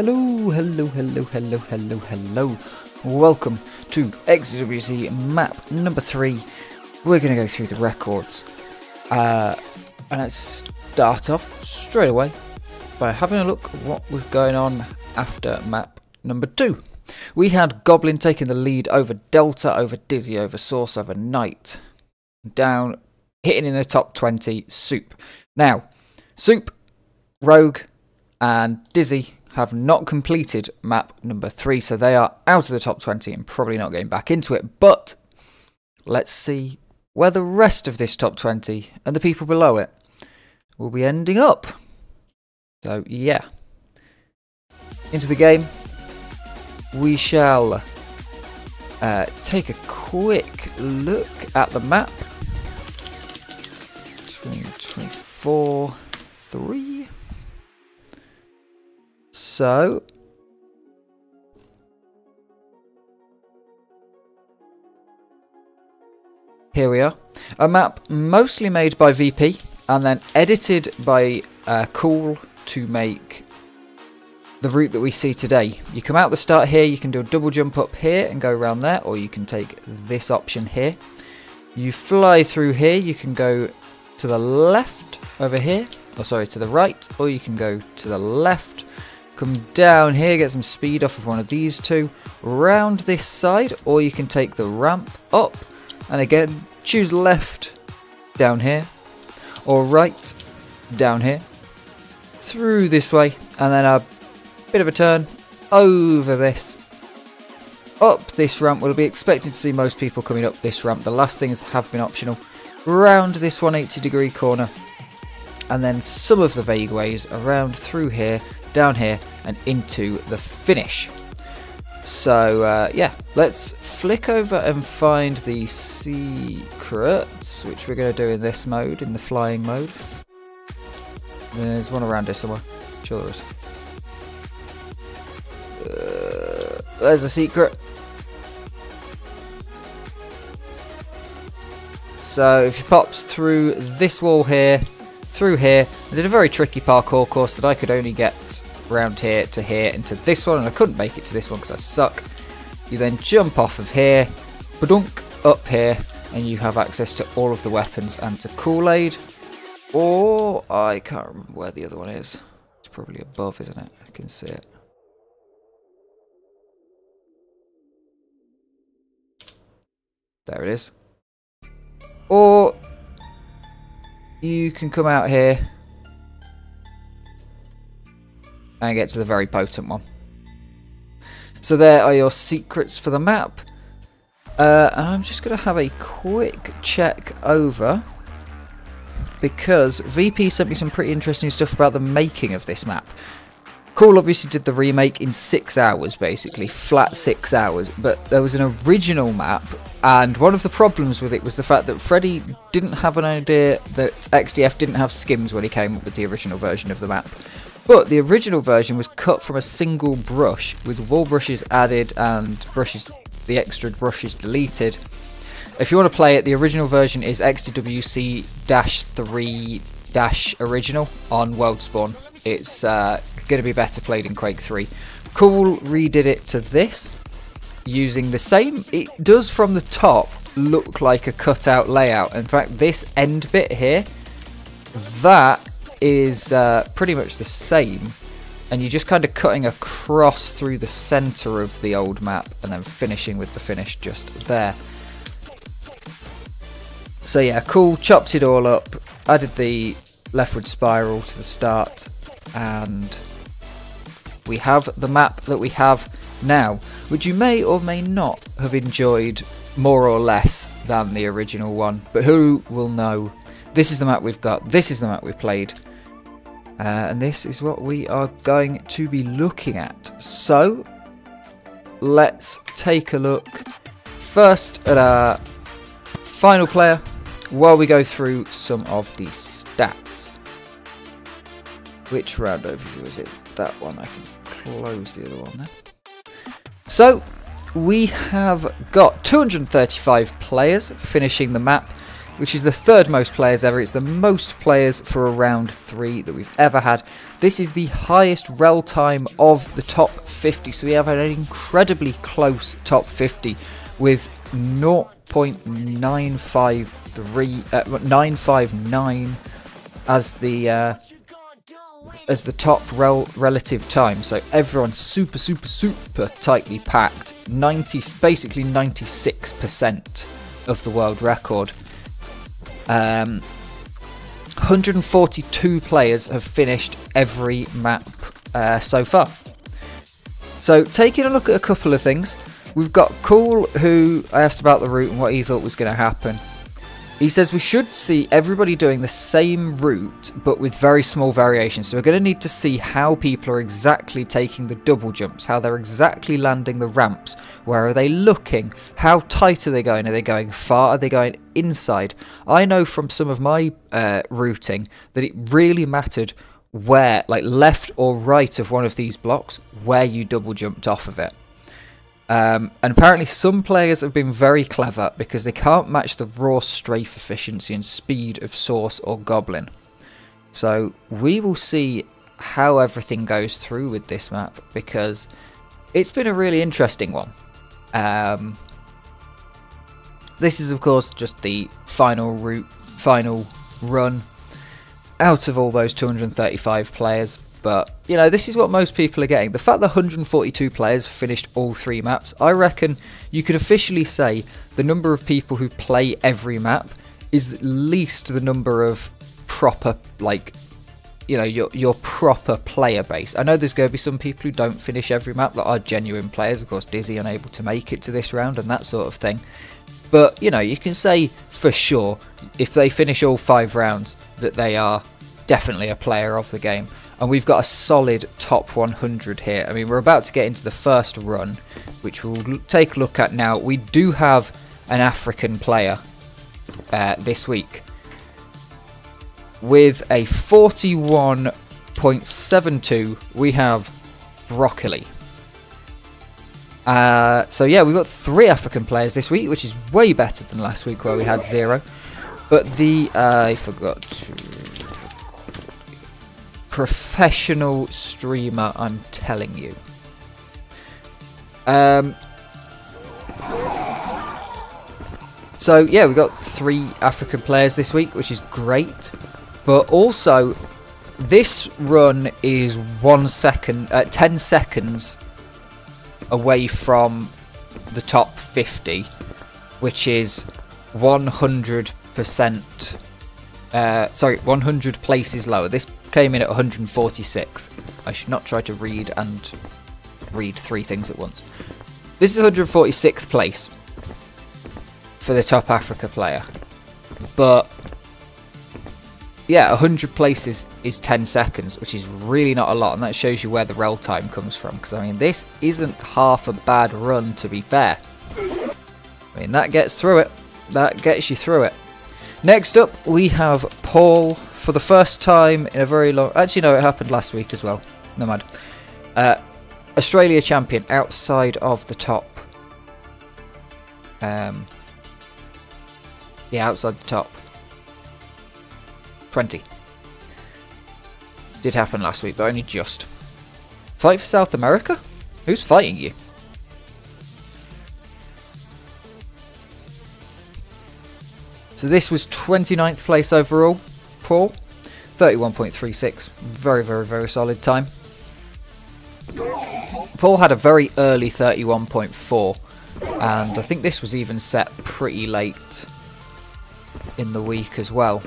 hello, hello, hello, hello, hello, hello. Welcome to XDWC map number three. We're going to go through the records. Uh, and let's start off straight away by having a look at what was going on after map number two. We had Goblin taking the lead over Delta, over Dizzy, over Source, over Night. Down, hitting in the top 20, Soup. Now, Soup, Rogue, and Dizzy have not completed map number three, so they are out of the top 20 and probably not getting back into it. But let's see where the rest of this top 20 and the people below it will be ending up. So, yeah. Into the game, we shall uh, take a quick look at the map. 2024 3. So, here we are. A map mostly made by VP and then edited by uh, Cool to make the route that we see today. You come out the start here, you can do a double jump up here and go around there, or you can take this option here. You fly through here, you can go to the left over here, or sorry, to the right, or you can go to the left, come down here, get some speed off of one of these two, round this side, or you can take the ramp up, and again, choose left down here, or right down here, through this way, and then a bit of a turn over this. Up this ramp, we'll be expecting to see most people coming up this ramp. The last things have been optional. Round this 180 degree corner, and then some of the vague ways around through here, down here, and into the finish. So, uh, yeah, let's flick over and find the secrets, which we're going to do in this mode, in the flying mode. There's one around here somewhere. Sure there is. Uh, there's a secret. So if you popped through this wall here, through here, I did a very tricky parkour course that I could only get round here to here into this one, and I couldn't make it to this one because I suck. You then jump off of here, badunk up here, and you have access to all of the weapons and to Kool-Aid. Or I can't remember where the other one is. It's probably above, isn't it? I can see it. There it is. Or you can come out here and get to the very potent one. So there are your secrets for the map. Uh, and I'm just going to have a quick check over because VP sent me some pretty interesting stuff about the making of this map. Cool obviously did the remake in six hours, basically, flat six hours, but there was an original map, and one of the problems with it was the fact that Freddy didn't have an idea that XDF didn't have skims when he came up with the original version of the map. But the original version was cut from a single brush, with wall brushes added and brushes, the extra brushes deleted. If you want to play it, the original version is XDWC-3-original on Worldspawn. It's uh, going to be better played in Quake 3. Cool redid it to this using the same. It does from the top look like a cutout layout. In fact, this end bit here, that is uh, pretty much the same. And you're just kind of cutting across through the centre of the old map and then finishing with the finish just there. So yeah, cool, chopped it all up, added the leftward spiral to the start, and we have the map that we have now, which you may or may not have enjoyed more or less than the original one, but who will know? This is the map we've got, this is the map we've played, uh, and this is what we are going to be looking at. So, let's take a look first at our final player while we go through some of the stats. Which round overview is it? That one. I can close the other one then. So, we have got 235 players finishing the map. Which is the third most players ever. It's the most players for a round three that we've ever had. This is the highest rel time of the top 50, so we have an incredibly close top 50 with 0.953 uh, 959 as the uh, as the top rel relative time. So everyone's super, super, super tightly packed. 90, basically 96% of the world record. Um, 142 players have finished every map uh, so far. So taking a look at a couple of things, we've got Cool who I asked about the route and what he thought was going to happen. He says we should see everybody doing the same route, but with very small variations. So we're going to need to see how people are exactly taking the double jumps, how they're exactly landing the ramps. Where are they looking? How tight are they going? Are they going far? Are they going inside? I know from some of my uh, routing that it really mattered where, like left or right of one of these blocks, where you double jumped off of it. Um, and apparently, some players have been very clever because they can't match the raw strafe efficiency and speed of Source or Goblin. So, we will see how everything goes through with this map because it's been a really interesting one. Um, this is, of course, just the final route, final run out of all those 235 players. But, you know, this is what most people are getting. The fact that 142 players finished all three maps, I reckon you could officially say the number of people who play every map is at least the number of proper, like, you know, your, your proper player base. I know there's going to be some people who don't finish every map that are genuine players. Of course, Dizzy unable to make it to this round and that sort of thing. But, you know, you can say for sure, if they finish all five rounds, that they are definitely a player of the game and we've got a solid top 100 here. I mean, we're about to get into the first run, which we'll take a look at now. We do have an African player uh, this week with a 41.72. We have Broccoli. Uh, so yeah, we've got three African players this week, which is way better than last week where we had zero. But the uh, I forgot to professional streamer, I'm telling you. Um, so yeah, we've got three African players this week, which is great. But also, this run is one second, uh, 10 seconds away from the top 50, which is 100%, uh, sorry, 100 places lower. This came in at 146th. I should not try to read and read three things at once. This is 146th place for the top Africa player. But yeah, 100 places is 10 seconds, which is really not a lot, and that shows you where the rel time comes from. Because, I mean, this isn't half a bad run, to be fair. I mean, that gets through it. That gets you through it. Next up, we have Paul for the first time in a very long... Actually, no, it happened last week as well. No mind. Uh, Australia champion outside of the top. Um, yeah, outside the top. 20. Did happen last week, but only just. Fight for South America? Who's fighting you? So this was 29th place overall. Paul, 31.36. Very, very, very solid time. Paul had a very early 31.4 and I think this was even set pretty late in the week as well.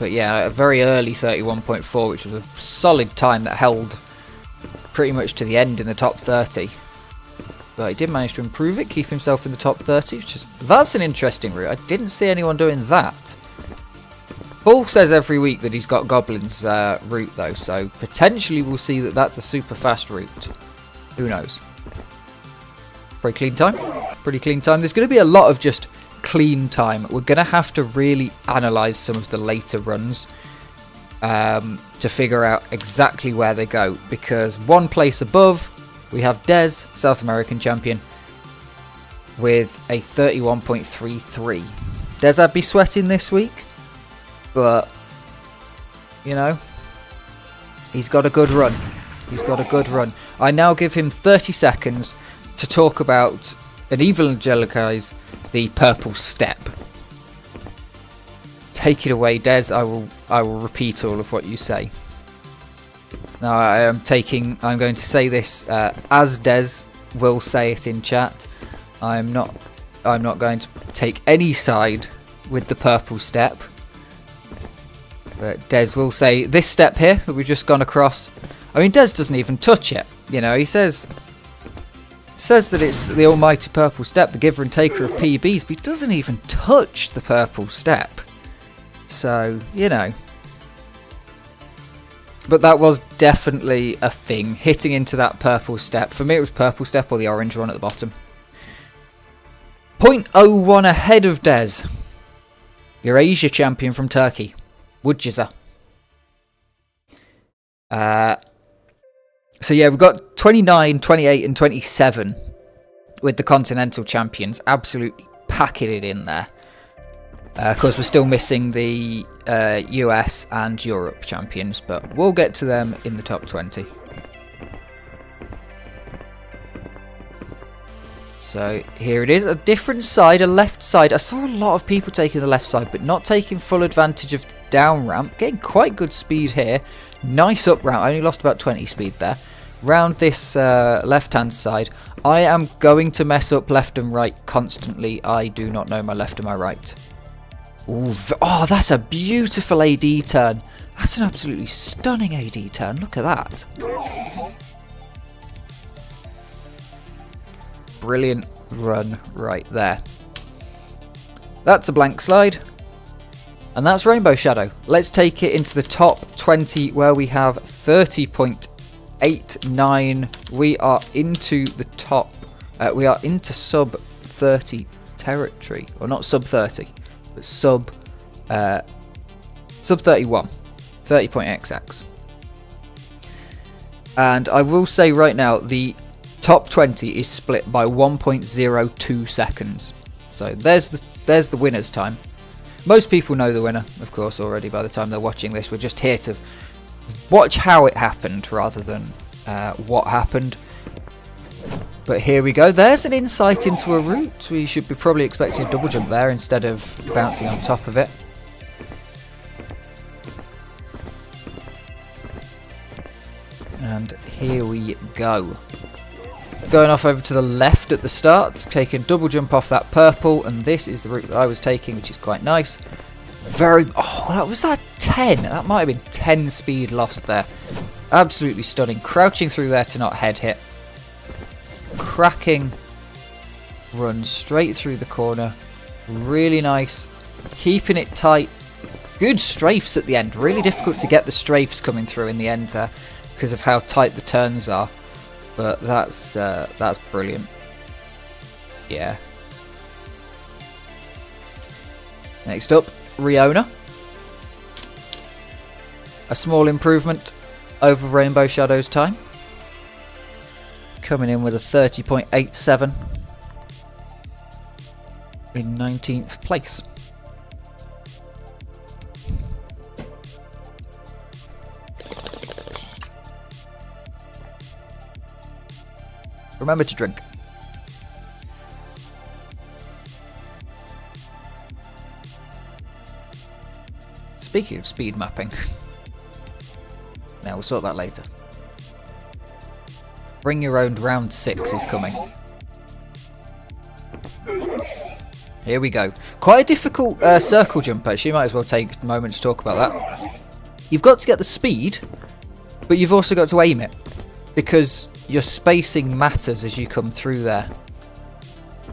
But yeah, a very early 31.4 which was a solid time that held pretty much to the end in the top 30 but he did manage to improve it, keep himself in the top 30. Is, that's an interesting route. I didn't see anyone doing that. Paul says every week that he's got Goblin's uh, route though, so potentially we'll see that that's a super fast route. Who knows? Pretty clean time. Pretty clean time. There's going to be a lot of just clean time. We're going to have to really analyse some of the later runs um, to figure out exactly where they go because one place above we have Des, South American champion, with a 31.33. Des, I'd be sweating this week, but, you know, he's got a good run. He's got a good run. I now give him 30 seconds to talk about and evangelize the purple step. Take it away, Des. I will I will repeat all of what you say. Now I am taking I'm going to say this uh, as Des will say it in chat. I'm not I'm not going to take any side with the purple step. But Des will say this step here that we've just gone across. I mean Des doesn't even touch it. You know, he says says that it's the almighty purple step, the giver and taker of PBs, but he doesn't even touch the purple step. So, you know. But that was definitely a thing, hitting into that purple step. For me it was purple step or the orange one at the bottom. 0.01 ahead of Des. Eurasia champion from Turkey. wdjzr. Uh, so yeah, we've got 29, 28 and 27 with the Continental Champions. Absolutely packing it in there. Uh, we're still missing the uh, US and Europe champions, but we'll get to them in the top 20. So here it is, a different side, a left side. I saw a lot of people taking the left side, but not taking full advantage of the down ramp. Getting quite good speed here. Nice up ramp. I only lost about 20 speed there. Round this uh, left-hand side. I am going to mess up left and right constantly. I do not know my left and my right. Ooh, oh, that's a beautiful AD turn. That's an absolutely stunning AD turn. Look at that. Brilliant run right there. That's a blank slide. And that's Rainbow Shadow. Let's take it into the top 20 where we have 30.89. We are into the top. Uh, we are into sub 30 territory. Or not sub 30, sub, uh, sub 31. 30.xx. And I will say right now, the top 20 is split by 1.02 seconds. So there's the there's the winner's time. Most people know the winner, of course, already by the time they're watching this. We're just here to watch how it happened rather than uh, what happened. But here we go. There's an insight into a route. We should be probably expecting a double jump there instead of bouncing on top of it. And here we go. Going off over to the left at the start, taking double jump off that purple, and this is the route that I was taking, which is quite nice. Very, oh, that was that 10. That might have been 10 speed lost there. Absolutely stunning. Crouching through there to not head hit. Cracking run straight through the corner. Really nice. Keeping it tight. Good strafes at the end. Really difficult to get the strafes coming through in the end there because of how tight the turns are. But that's uh, that's brilliant. Yeah. Next up, Ryona. A small improvement over Rainbow Shadow's time. Coming in with a 30.87 in 19th place. Remember to drink. Speaking of speed mapping. now we'll sort that later. Bring your own round 6 is coming. Here we go. Quite a difficult uh, circle jump actually, might as well take a moment to talk about that. You've got to get the speed, but you've also got to aim it. Because your spacing matters as you come through there.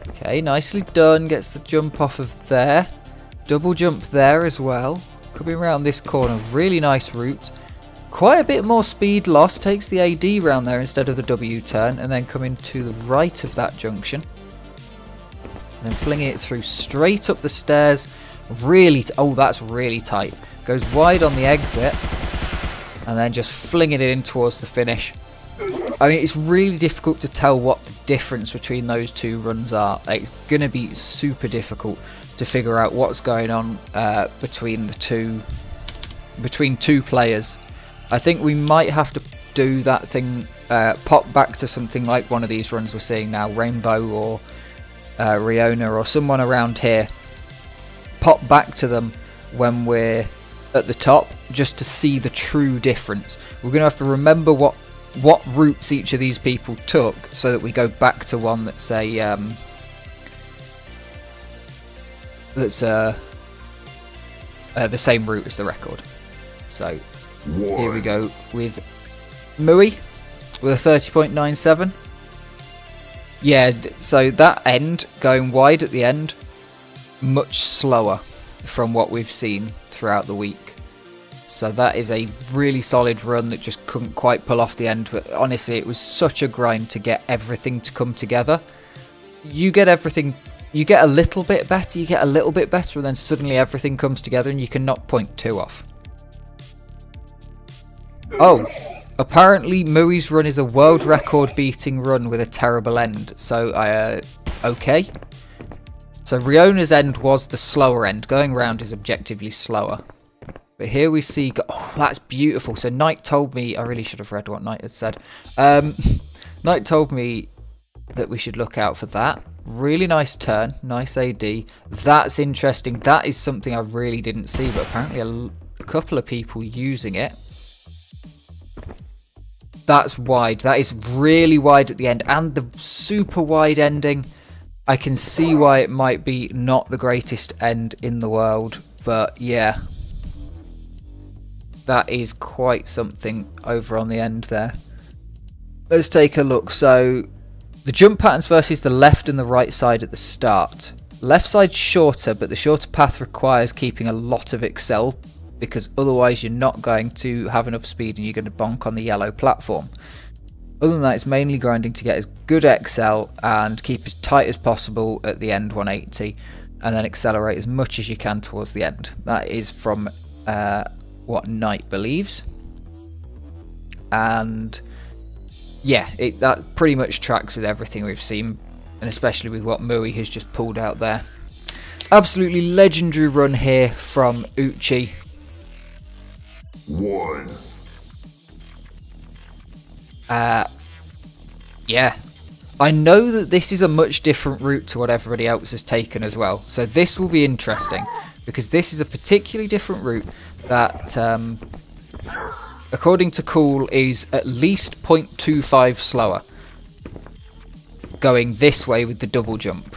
Okay, nicely done. Gets the jump off of there. Double jump there as well. Coming around this corner. Really nice route. Quite a bit more speed loss. Takes the AD round there instead of the W turn. And then coming to the right of that junction. And then flinging it through straight up the stairs. Really, oh, that's really tight. Goes wide on the exit. And then just flinging it in towards the finish. I mean, it's really difficult to tell what the difference between those two runs are. It's going to be super difficult to figure out what's going on uh, between the two between two players. I think we might have to do that thing, uh, pop back to something like one of these runs we're seeing now, Rainbow or uh, Ryona or someone around here. Pop back to them when we're at the top just to see the true difference. We're going to have to remember what what routes each of these people took so that we go back to one that's a um, that's uh, uh, the same route as the record. So One. here we go with Mui with a 30.97. Yeah, so that end going wide at the end, much slower from what we've seen throughout the week. So that is a really solid run that just couldn't quite pull off the end. But honestly, it was such a grind to get everything to come together. You get everything, you get a little bit better, you get a little bit better, and then suddenly everything comes together and you can knock point two off. Oh, apparently Mui's run is a world record beating run with a terrible end. So, uh, okay. So Ryona's end was the slower end. Going round is objectively slower. But here we see... Oh, that's beautiful. So Night told me... I really should have read what Night had said. Um, Night told me that we should look out for that. Really nice turn. Nice AD. That's interesting. That is something I really didn't see. But apparently a, a couple of people using it. That's wide. That is really wide at the end. And the super wide ending I can see why it might be not the greatest end in the world, but yeah. That is quite something over on the end there. Let's take a look. So, the jump patterns versus the left and the right side at the start. Left side shorter, but the shorter path requires keeping a lot of accel because otherwise you're not going to have enough speed and you're going to bonk on the yellow platform. Other than that, it's mainly grinding to get as good accel and keep as tight as possible at the end 180 and then accelerate as much as you can towards the end. That is from uh, what Night believes. And yeah, it, that pretty much tracks with everything we've seen and especially with what Mui has just pulled out there. Absolutely legendary run here from Uchi. One. Uh, yeah. I know that this is a much different route to what everybody else has taken as well. So this will be interesting because this is a particularly different route that, um, according to Cool, is at least 0.25 slower going this way with the double jump.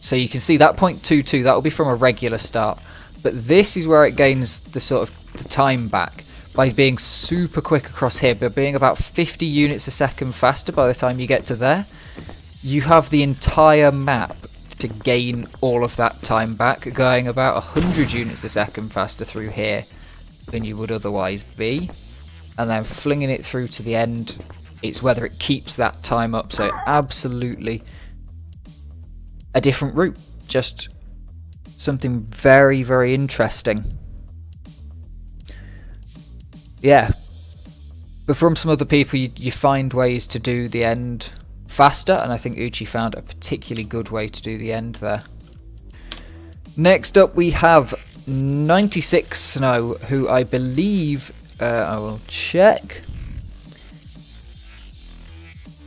So you can see that 0.22, that will be from a regular start. But this is where it gains the sort of the time back by being super quick across here, but being about 50 units a second faster by the time you get to there, you have the entire map to gain all of that time back, going about 100 units a second faster through here than you would otherwise be. And then flinging it through to the end, it's whether it keeps that time up. So absolutely a different route. Just something very, very interesting yeah. But from some other people, you, you find ways to do the end faster, and I think Uchi found a particularly good way to do the end there. Next up, we have 96 Snow, who I believe uh, I will check.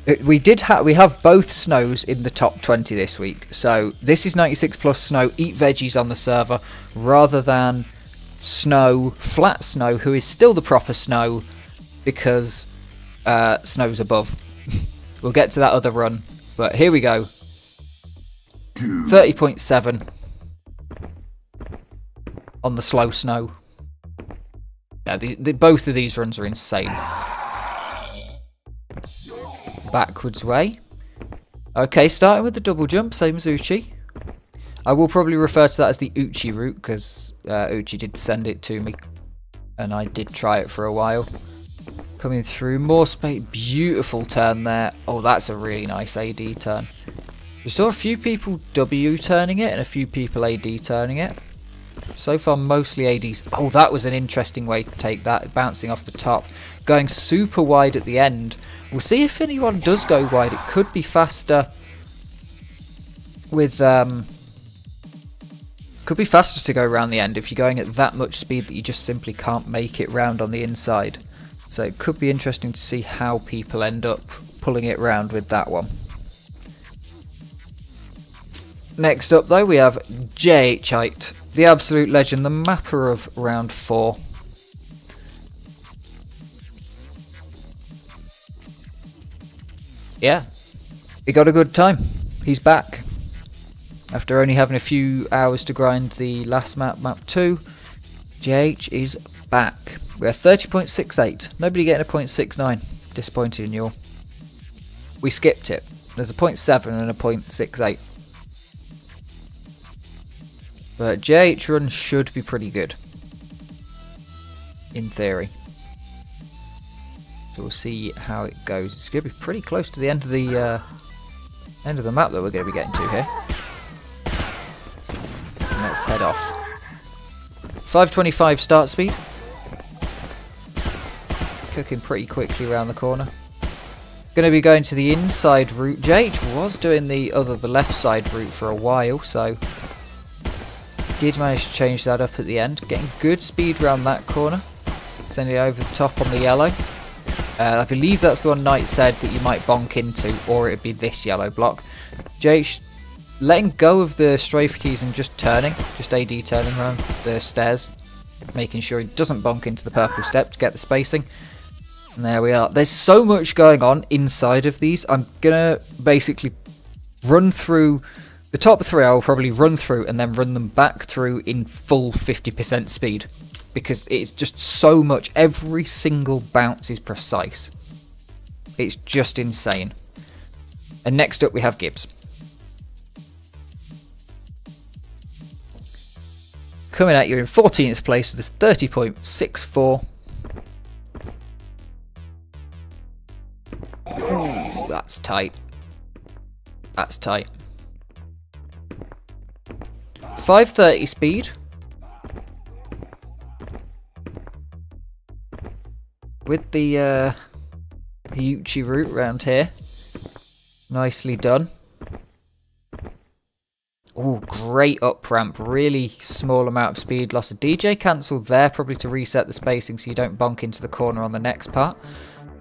Uh, we did have we have both snows in the top 20 this week. So this is 96 plus snow. Eat veggies on the server rather than Snow, Flat Snow, who is still the proper Snow because uh, Snow's above. we'll get to that other run, but here we go. 30.7 on the slow snow. Yeah, the, the, both of these runs are insane. Backwards way. Okay, starting with the double jump, same as Uchi. I will probably refer to that as the Uchi route because uh, Uchi did send it to me and I did try it for a while. Coming through, more space, beautiful turn there. Oh, that's a really nice AD turn. We saw a few people W turning it and a few people AD turning it. So far, mostly ADs. Oh, that was an interesting way to take that, bouncing off the top. going super wide at the end. We'll see if anyone does go wide. It could be faster with um, could be faster to go around the end if you're going at that much speed that you just simply can't make it round on the inside. So it could be interesting to see how people end up pulling it round with that one. Next up though we have JH the absolute legend, the mapper of round 4. Yeah, he got a good time. He's back. After only having a few hours to grind the last map, map 2, JH is back. We're 30.68. Nobody getting a 0.69. Disappointed in you all. We skipped it. There's a 0.7 and a 0.68. But JH run should be pretty good. In theory. So we'll see how it goes. It's going to be pretty close to the end of the uh, end of the map that we're going to be getting to here. Let's head off. 525 start speed. Cooking pretty quickly around the corner. Going to be going to the inside route. JH was doing the other, the left side route for a while, so did manage to change that up at the end. Getting good speed around that corner. Sending it over the top on the yellow. Uh, I believe that's the one Night said that you might bonk into, or it'd be this yellow block. Jay letting go of the strafe keys and just turning, just AD turning around the stairs, making sure he doesn't bonk into the purple step to get the spacing. And there we are. There's so much going on inside of these. I'm going to basically run through the top three I will probably run through and then run them back through in full 50% speed because it's just so much. Every single bounce is precise. It's just insane. And next up we have Gibbz. Coming at you in 14th place with a 30.64. Ooh, that's tight. That's tight. 530 speed. With the uh, the Uchi route around here. Nicely done. Oh, great up ramp. Really small amount of speed loss. A DJ cancel there, probably to reset the spacing so you don't bonk into the corner on the next part.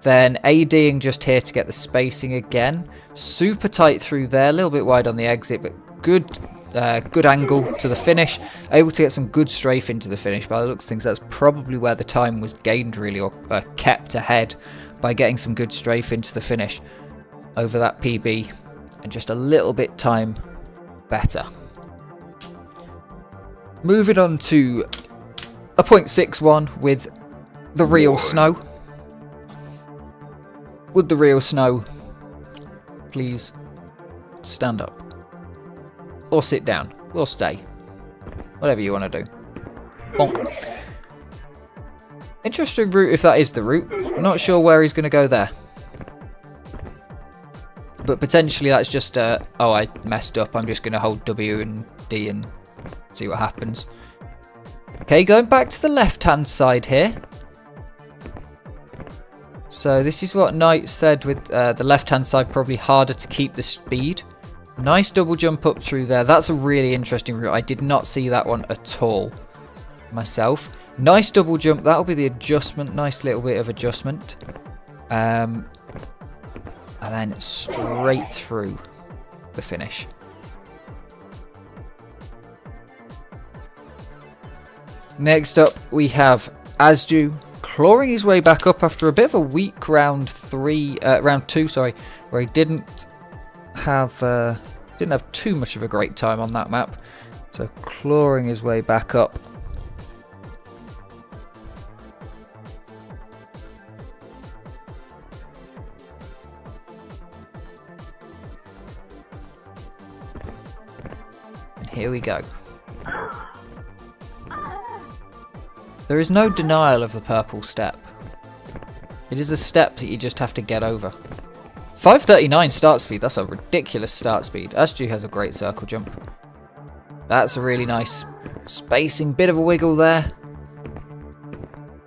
Then ADing just here to get the spacing again. Super tight through there, a little bit wide on the exit, but good uh, good angle to the finish, able to get some good strafe into the finish. By the looks of things, that's probably where the time was gained really, or uh, kept ahead by getting some good strafe into the finish over that PB and just a little bit time better. Moving on to a 0.61 with the real snow. Would the real snow please stand up? Or sit down. Or stay. Whatever you want to do. Bonk. Interesting route if that is the route. I'm not sure where he's going to go there. But potentially that's just, uh, oh, I messed up. I'm just going to hold W and D and see what happens. Okay, going back to the left-hand side here. So this is what Night said with uh, the left-hand side probably harder to keep the speed. Nice double jump up through there. That's a really interesting route. I did not see that one at all myself. Nice double jump. That'll be the adjustment. Nice little bit of adjustment. Um, and then straight through the finish. Next up, we have Asdew clawing his way back up after a bit of a weak round three, uh, round two, sorry, where he didn't have uh, didn't have too much of a great time on that map. So clawing his way back up. Here we go. There is no denial of the purple step. It is a step that you just have to get over. 539 start speed, that's a ridiculous start speed. Asdew has a great circle jump. That's a really nice spacing, bit of a wiggle there.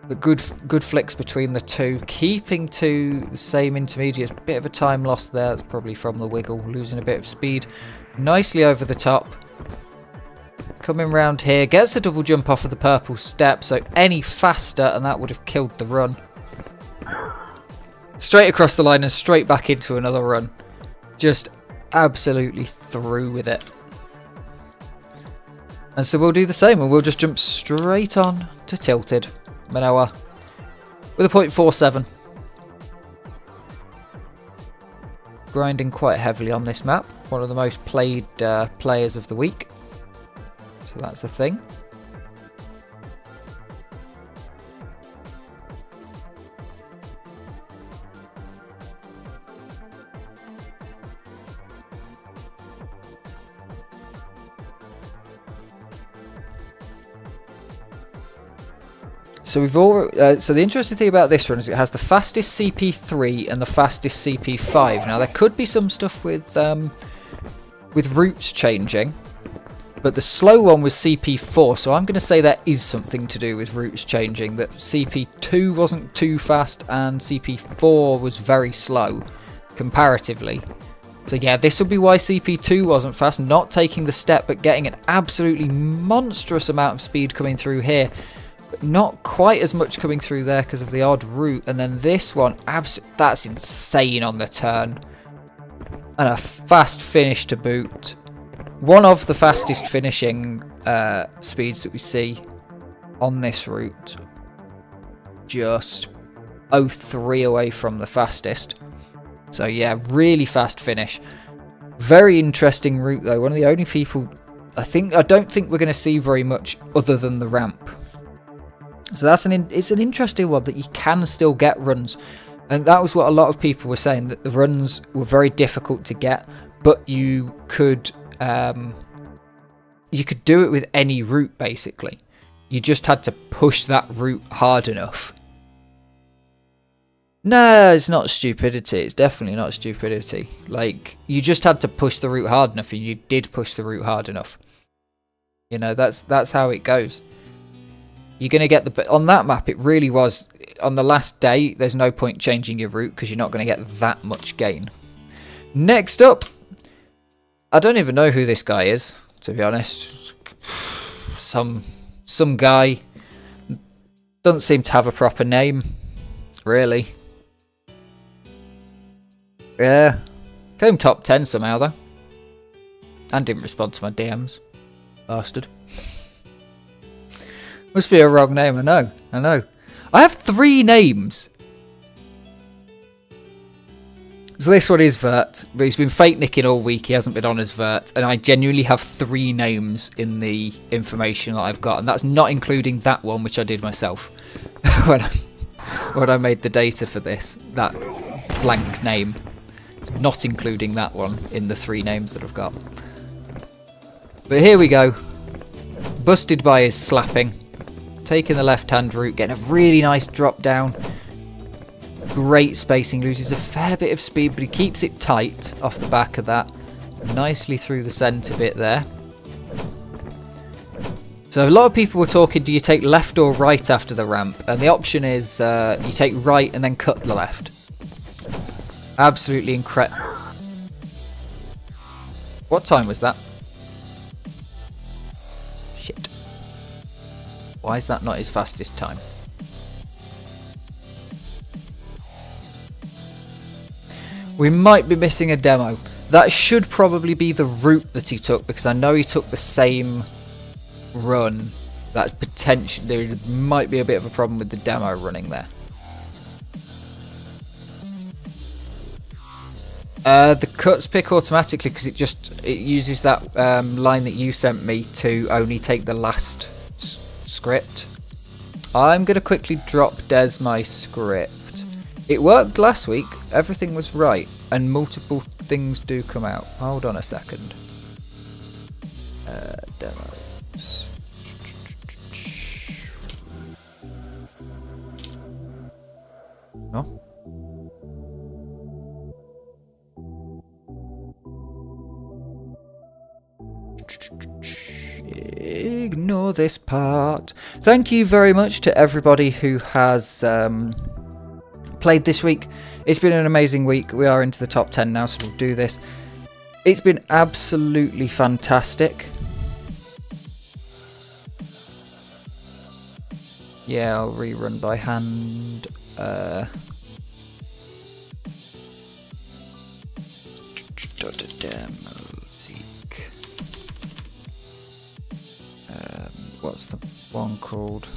But good good flicks between the two. Keeping to the same intermediate. Bit of a time loss there. That's probably from the wiggle. Losing a bit of speed. Nicely over the top. Coming round here. Gets a double jump off of the purple step. So any faster and that would have killed the run. Straight across the line and straight back into another run. Just absolutely through with it. And so we'll do the same and we'll just jump straight on to Tilted. Manoa with a .47. Grinding quite heavily on this map. One of the most played uh, players of the week. So that's a thing. So we've all. Uh, so the interesting thing about this run is it has the fastest CP3 and the fastest CP5. Now there could be some stuff with um, with routes changing, but the slow one was CP4. So I'm going to say that is something to do with routes changing. That CP2 wasn't too fast and CP4 was very slow comparatively. So yeah, this will be why CP2 wasn't fast, not taking the step, but getting an absolutely monstrous amount of speed coming through here But not quite as much coming through there because of the odd route. And then this one, abs that's insane on the turn. And a fast finish to boot. One of the fastest finishing uh, speeds that we see on this route. Just 03 away from the fastest. So yeah, really fast finish. Very interesting route though. One of the only people I think I don't think we're going to see very much other than the ramp so that's an it's an interesting one that you can still get runs, and that was what a lot of people were saying that the runs were very difficult to get, but you could um, you could do it with any route basically. You just had to push that route hard enough. No, it's not stupidity. It's definitely not stupidity. Like you just had to push the route hard enough, and you did push the route hard enough. You know that's that's how it goes. You're going to get the... On that map, it really was... On the last day, there's no point changing your route because you're not going to get that much gain. Next up, I don't even know who this guy is, to be honest. Some some guy doesn't seem to have a proper name, really. Yeah, came top 10 somehow though. And didn't respond to my DMs. Bastard. Must be a wrong name, I know, I know. I have three names. So this one is Vert, he's been fake nicking all week, he hasn't been on as Vert, and I genuinely have three names in the information that I've got, and that's not including that one, which I did myself when, I, when I made the data for this, that blank name. Not including that one in the three names that I've got. But here we go. Busted by his slapping taking the left-hand route, getting a really nice drop down. Great spacing, loses a fair bit of speed, but he keeps it tight off the back of that. Nicely through the centre bit there. So a lot of people were talking, do you take left or right after the ramp? And the option is uh, you take right and then cut the left. Absolutely incredible. What time was that? Shit. Why is that not his fastest time? We might be missing a demo. That should probably be the route that he took because I know he took the same run. That potentially there might be a bit of a problem with the demo running there. Uh, the cuts pick automatically because it just it uses that um, line that you sent me to only take the last script. I'm going to quickly drop Des my script. It worked last week, everything was right, and multiple things do come out. Hold on a second. Uh, demos. No? Ignore this part. Thank you very much to everybody who has um, played this week. It's been an amazing week. We are into the top 10 now, so we'll do this. It's been absolutely fantastic. Yeah, I'll rerun by hand. Uh. Um, what's the one called?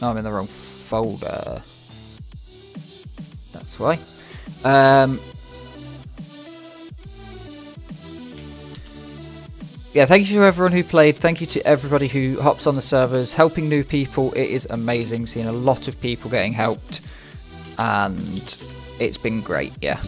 I'm in the wrong folder. That's why. Um, yeah, thank you to everyone who played. Thank you to everybody who hops on the servers, helping new people. It is amazing seeing a lot of people getting helped, and it's been great. Yeah.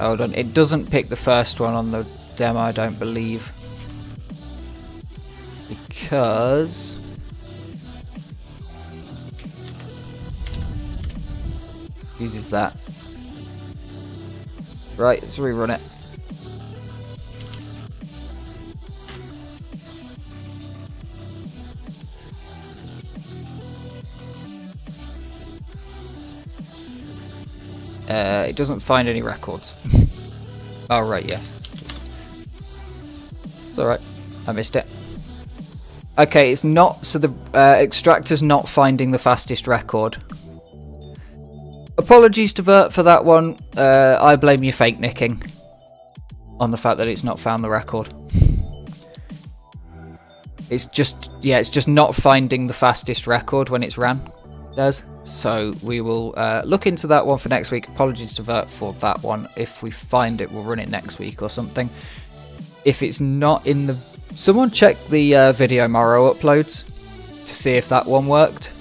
Hold on, it doesn't pick the first one on the demo, I don't believe. Because... Uses that. Right, let's rerun it. Uh, it doesn't find any records. oh, right, yes. It's alright. I missed it. Okay, it's not... So the uh, extractor's not finding the fastest record. Apologies to Vert for that one. Uh, I blame you fake nicking. On the fact that it's not found the record. It's just... Yeah, it's just not finding the fastest record when it's ran. Does. So we will uh, look into that one for next week. Apologies to Vert for that one. If we find it, we'll run it next week or something. If it's not in the... Someone check the uh, video Morrow uploads to see if that one worked.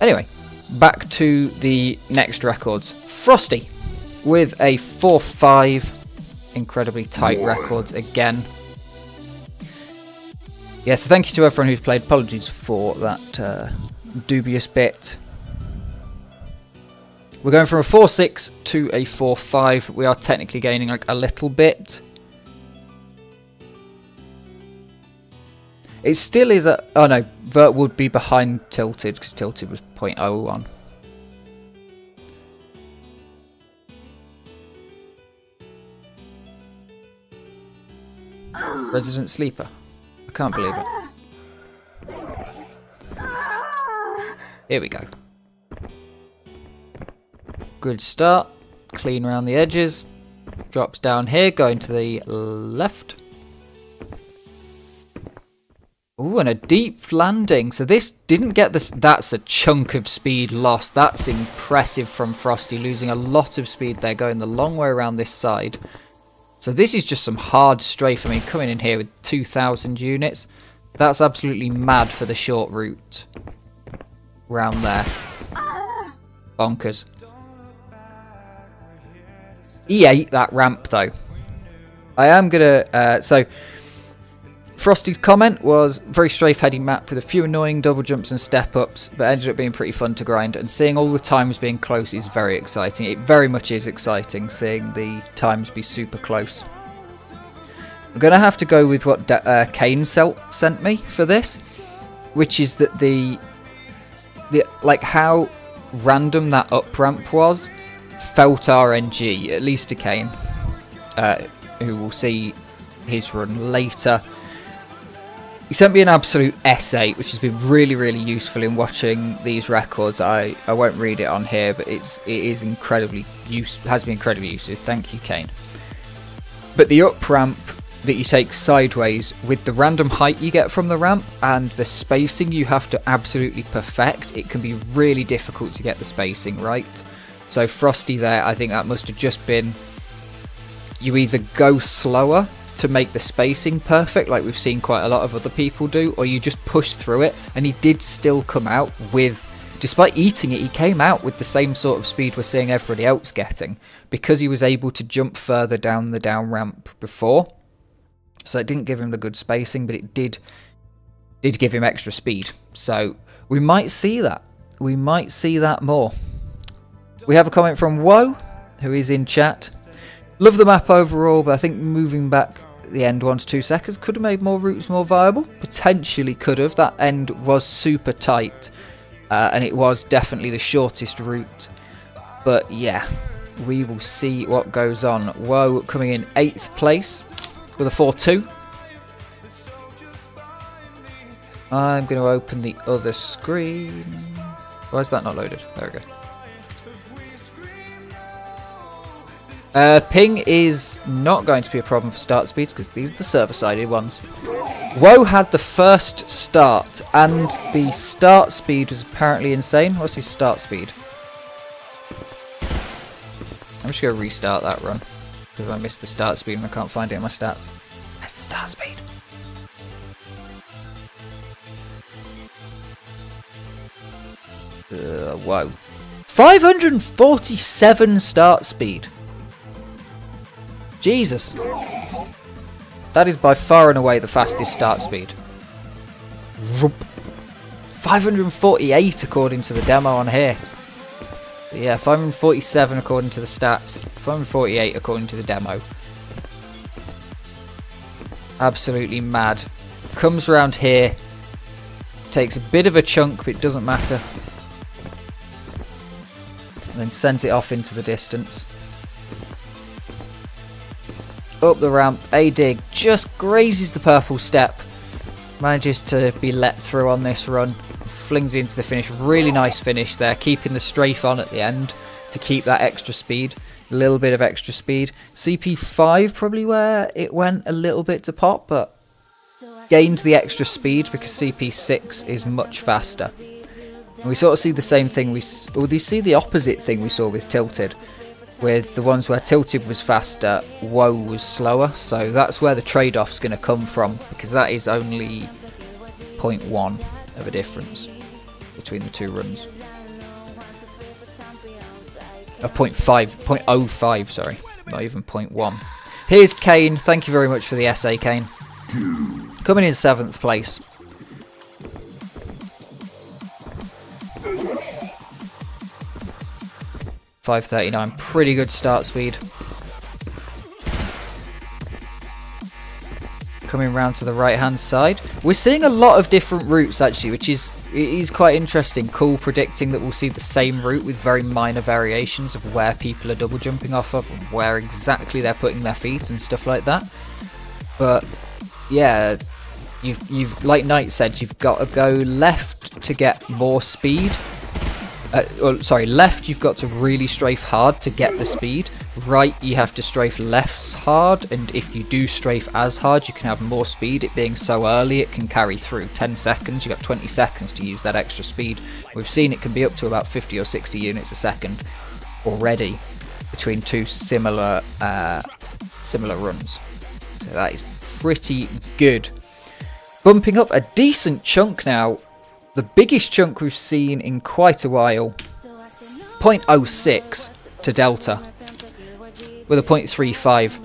Anyway, back to the next records. Frostie with a 4-5 incredibly tight records again. Yeah, so thank you to everyone who's played. Apologies for that uh, dubious bit. We're going from a 4-6 to a 4-5. We are technically gaining like a little bit. It still is a... Oh no, Vert would be behind Tilted because Tilted was 0.01. Resident Sleeper. I can't believe it. Here we go. Good start. Clean around the edges. Drops down here, going to the left. Ooh, and a deep landing. So this didn't get this. That's a chunk of speed lost. That's impressive from Frostie, losing a lot of speed there, going the long way around this side. So this is just some hard strafe. I mean, coming in here with 2,000 units, that's absolutely mad for the short route. Round there. Bonkers. Ate that ramp, though. I am going to... Uh, so, Frostie's comment was very strafe-heading map with a few annoying double jumps and step-ups, but ended up being pretty fun to grind. And seeing all the times being close is very exciting. It very much is exciting seeing the times be super close. I'm going to have to go with what uh, Kane sent me for this, which is that the, the like how random that up ramp was felt RNG, at least to Kane, uh, who will see his run later. He sent me an absolute essay, which has been really, really useful in watching these records. I, I won't read it on here, but it's it is incredibly use has been incredibly useful. Thank you, Kane. But the up ramp that you take sideways with the random height you get from the ramp and the spacing you have to absolutely perfect, it can be really difficult to get the spacing right. So Frostie there, I think that must have just been you either go slower to make the spacing perfect, like we've seen quite a lot of other people do, or you just push through it. And he did still come out with, despite eating it, he came out with the same sort of speed we're seeing everybody else getting because he was able to jump further down the down ramp before. So it didn't give him the good spacing, but it did did give him extra speed. So we might see that. We might see that more. We have a comment from Woah, who is in chat. Love the map overall, but I think moving back the end one to two seconds could have made more routes more viable. Potentially could have. That end was super tight, uh, and it was definitely the shortest route. But yeah, we will see what goes on. Woah coming in eighth place with a 4-2. I'm going to open the other screen. Why is that not loaded? There we go. Uh, ping is not going to be a problem for start speeds because these are the server-sided ones. Woah had the first start and the start speed was apparently insane. What's his start speed? I'm just going to restart that run because I missed the start speed and I can't find it in my stats. Where's the start speed? Uh, whoa. 547 start speed. Jesus. That is by far and away the fastest start speed. 548 according to the demo on here. But yeah, 547 according to the stats. 548 according to the demo. Absolutely mad. Comes around here. Takes a bit of a chunk, but it doesn't matter. And then sends it off into the distance up the ramp. A dig just grazes the purple step. Manages to be let through on this run. Flings into the finish. Really nice finish there. Keeping the strafe on at the end to keep that extra speed. A little bit of extra speed. CP5 probably where it went a little bit to pop, but gained the extra speed because CP6 is much faster. And we sort of see the same thing. We, we see the opposite thing we saw with Tilted with the ones where tilted was faster, woah was slower. So that's where the trade-off's going to come from because that is only 0.1 of a difference between the two runs. A 0.5, 0.05, sorry, not even 0.1. Here's Kane. Thank you very much for the SA, Kane. Coming in seventh place. 539, pretty good start speed. Coming round to the right hand side. We're seeing a lot of different routes actually, which is is quite interesting. Cool predicting that we'll see the same route with very minor variations of where people are double jumping off of, where exactly they're putting their feet and stuff like that. But yeah, you've you've like Night said, you've got to go left to get more speed uh, oh, sorry, left you've got to really strafe hard to get the speed. Right you have to strafe left hard, and if you do strafe as hard, you can have more speed. It being so early, it can carry through. 10 seconds, you've got 20 seconds to use that extra speed. We've seen it can be up to about 50 or 60 units a second already between two similar uh, similar runs. So that is pretty good. Bumping up a decent chunk now the biggest chunk we've seen in quite a while. 0.06 to Delta with a 0.35.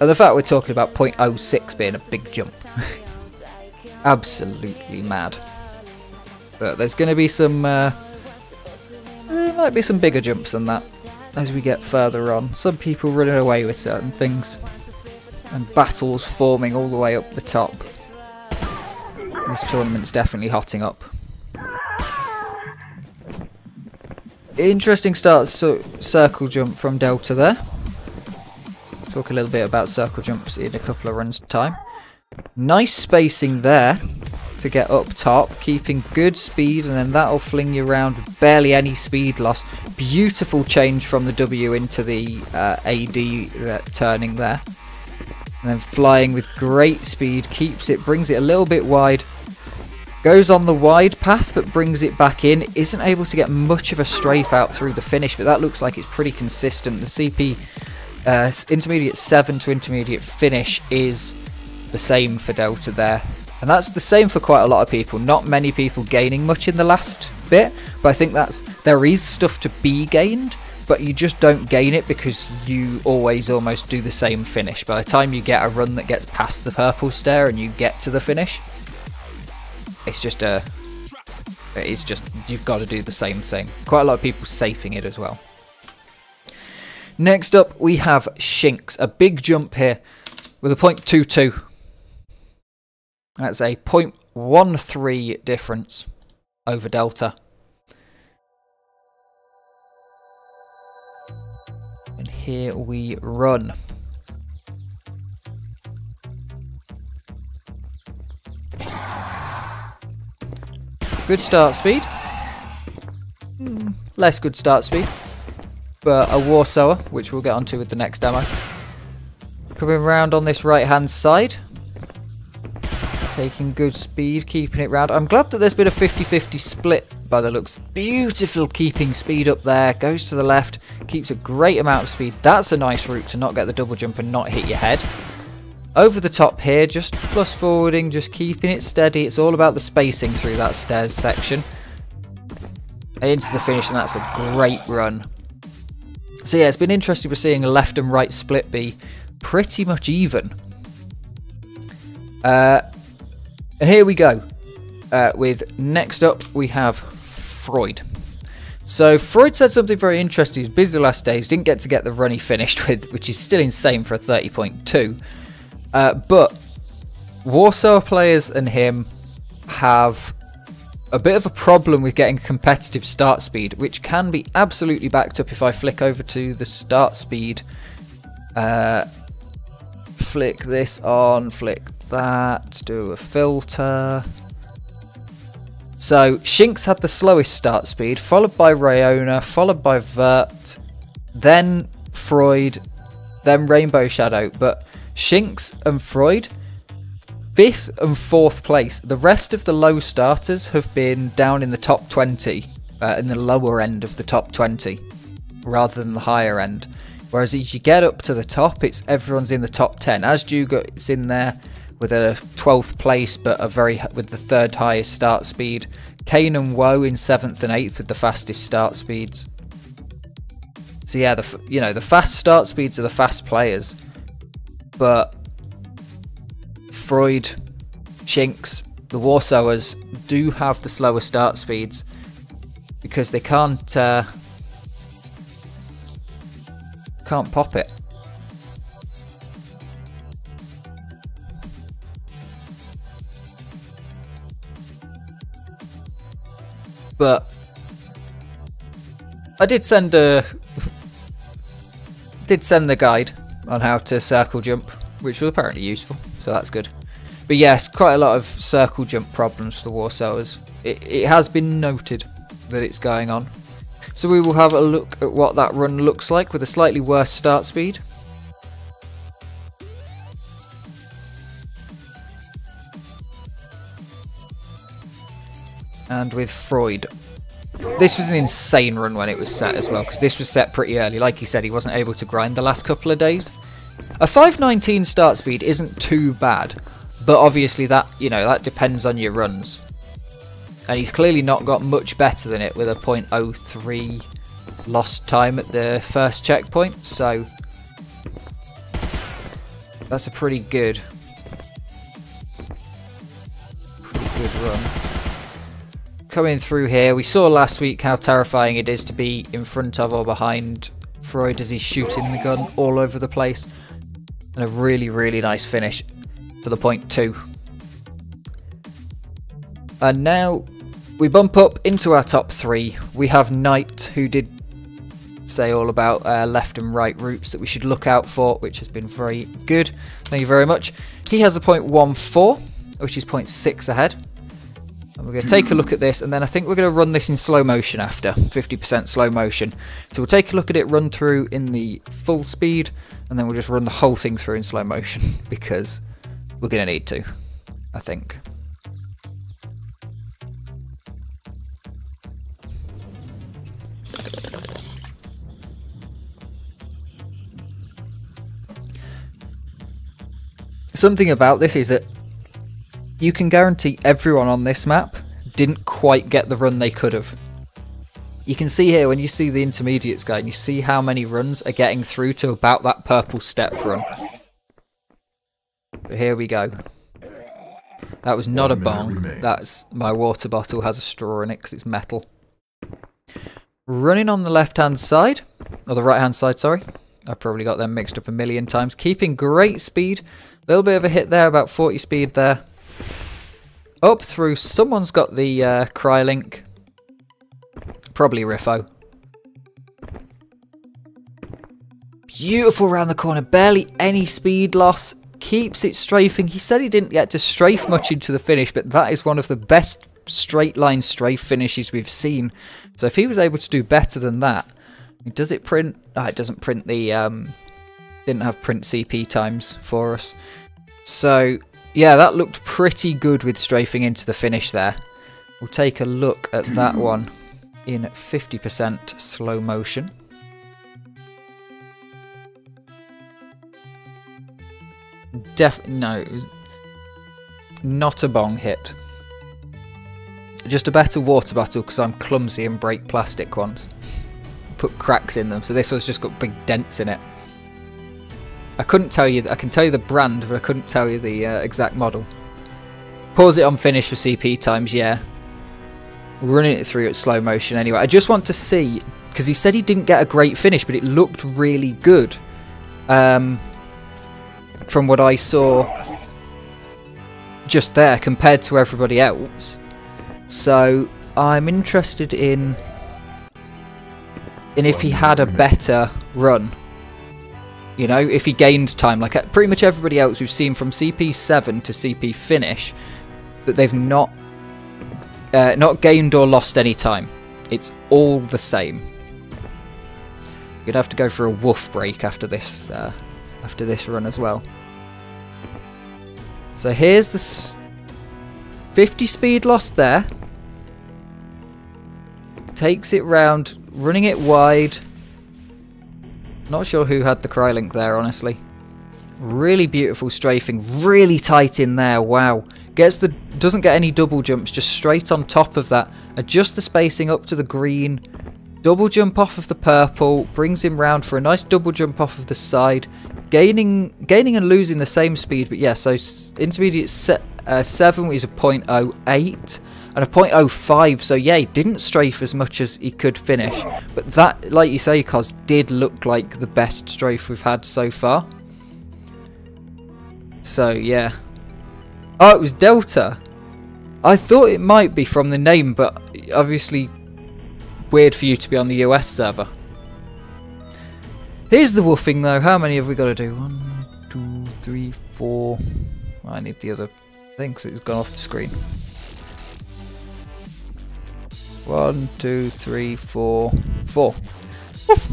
And the fact we're talking about 0.06 being a big jump. Absolutely mad. But there's going to be some... Uh, there might be some bigger jumps than that as we get further on. Some people running away with certain things. And battles forming all the way up the top. This tournament's definitely hotting up. Interesting start so circle jump from Delta there. Talk a little bit about circle jumps in a couple of runs time. Nice spacing there to get up top, keeping good speed, and then that'll fling you around with barely any speed loss. Beautiful change from the W into the uh, AD uh, turning there. And then flying with great speed, keeps it, brings it a little bit wide. Goes on the wide path, but brings it back in. Isn't able to get much of a strafe out through the finish, but that looks like it's pretty consistent. The CP uh, intermediate 7 to intermediate finish is the same for Delta there. And that's the same for quite a lot of people. Not many people gaining much in the last bit, but I think that's there is stuff to be gained, but you just don't gain it because you always almost do the same finish. By the time you get a run that gets past the purple stair and you get to the finish, it's just a it's just you've got to do the same thing. Quite a lot of people safing it as well. Next up, we have Shynx, a big jump here with a 0.22. That's a 0.13 difference over Delta. And here we run. Good start speed. Hmm, less good start speed. But a Warsower, which we'll get onto with the next demo. Coming around on this right hand side. Taking good speed, keeping it round. I'm glad that there's been a 50-50 split by the looks. Beautiful keeping speed up there. Goes to the left. Keeps a great amount of speed. That's a nice route to not get the double jump and not hit your head. Over the top here, just plus forwarding, just keeping it steady. It's all about the spacing through that stairs section. Into the finish, and that's a great run. So yeah, it's been interesting. We're seeing a left and right split be pretty much even. Uh, and here we go. Uh, with next up, we have Froid. So Froid said something very interesting. He was busy the last days, didn't get to get the run he finished with, which is still insane for a 30.2. Uh, but Warsow players and him have a bit of a problem with getting competitive start speed, which can be absolutely backed up if I flick over to the start speed. Uh, flick this on, flick that, do a filter. So Shynx had the slowest start speed, followed by Ryona, followed by Vert, then Froid, then Rainbow Shadow. But Shynx and Froid, fifth and fourth place. The rest of the low starters have been down in the top 20, uh, in the lower end of the top 20, rather than the higher end. Whereas as you get up to the top, it's everyone's in the top 10. As Juga is in there with a 12th place, but a very with the third highest start speed. Kane and Woah in 7th and 8th with the fastest start speeds. So yeah, the you know the fast start speeds are the fast players but Froid, Shynx, the Warsowers do have the slower start speeds because they can't uh, can't pop it. But I did send a did send the guide on how to circle jump, which was apparently useful, so that's good. But yes, quite a lot of circle jump problems for the War It, it has been noted that it's going on. So we will have a look at what that run looks like with a slightly worse start speed. And with Froid. This was an insane run when it was set as well, because this was set pretty early. Like he said, he wasn't able to grind the last couple of days. A 519 start speed isn't too bad, but obviously that, you know, that depends on your runs. And he's clearly not got much better than it with a .03 lost time at the first checkpoint, so that's a pretty good, pretty good run. Coming through here, we saw last week how terrifying it is to be in front of or behind Froid as he's shooting the gun all over the place. And a really, really nice finish for the point two. And now we bump up into our top three. We have Night, who did say all about uh, left and right routes that we should look out for, which has been very good. Thank you very much. He has a point one four, which is point six ahead. And we're going to take a look at this, and then I think we're going to run this in slow motion after 50% slow motion. So we'll take a look at it run through in the full speed, and then we'll just run the whole thing through in slow motion because we're going to need to, I think. Something about this is that you can guarantee everyone on this map didn't quite get the run they could have. You can see here when you see the intermediates guide, you see how many runs are getting through to about that purple step run. But here we go. That was not One a bong. That's my water bottle has a straw in it because it's metal. Running on the left hand side, or the right hand side, sorry. I've probably got them mixed up a million times. Keeping great speed. A little bit of a hit there, about 40 speed there. Up through, someone's got the uh, Crylink. Probably Riffo. Beautiful round the corner, barely any speed loss. Keeps it strafing. He said he didn't get to strafe much into the finish, but that is one of the best straight line strafe finishes we've seen. So if he was able to do better than that, does it print? Oh, it doesn't print the. Um, didn't have print CP times for us. So yeah, that looked pretty good with strafing into the finish there. We'll take a look at that one in 50% slow motion. Def no, not a bong hit. Just a better water bottle because I'm clumsy and break plastic ones. Put cracks in them, so this one's just got big dents in it. I couldn't tell you. I can tell you the brand, but I couldn't tell you the uh, exact model. Pause it on finish for CP times, yeah. Running it through at slow motion anyway. I just want to see because he said he didn't get a great finish, but it looked really good. Um, from what I saw just there compared to everybody else. So I'm interested in in if he had a better run. You know, if he gained time, like uh, pretty much everybody else we've seen from CP7 to CP finish, that they've not uh, not gained or lost any time. It's all the same. You'd have to go for a woof break after this uh, after this run as well. So here's the 50 speed lost there. Takes it round, running it wide. Not sure who had the Crylink there, honestly. Really beautiful strafing, really tight in there. Wow, gets the doesn't get any double jumps, just straight on top of that. Adjust the spacing up to the green. Double jump off of the purple, brings him round for a nice double jump off of the side, gaining gaining and losing the same speed. But yeah, so intermediate se- uh, seven is a 0.08 and a 0.05. So yeah, he didn't strafe as much as he could finish. But that, like you say, Cos, did look like the best strafe we've had so far. So yeah. Oh, it was Delta. I thought it might be from the name, but obviously weird for you to be on the US server. Here's the woofing though. How many have we got to do? One, two, three, four. I need the other thing because it's gone off the screen. One, two, three, four, four. Woof,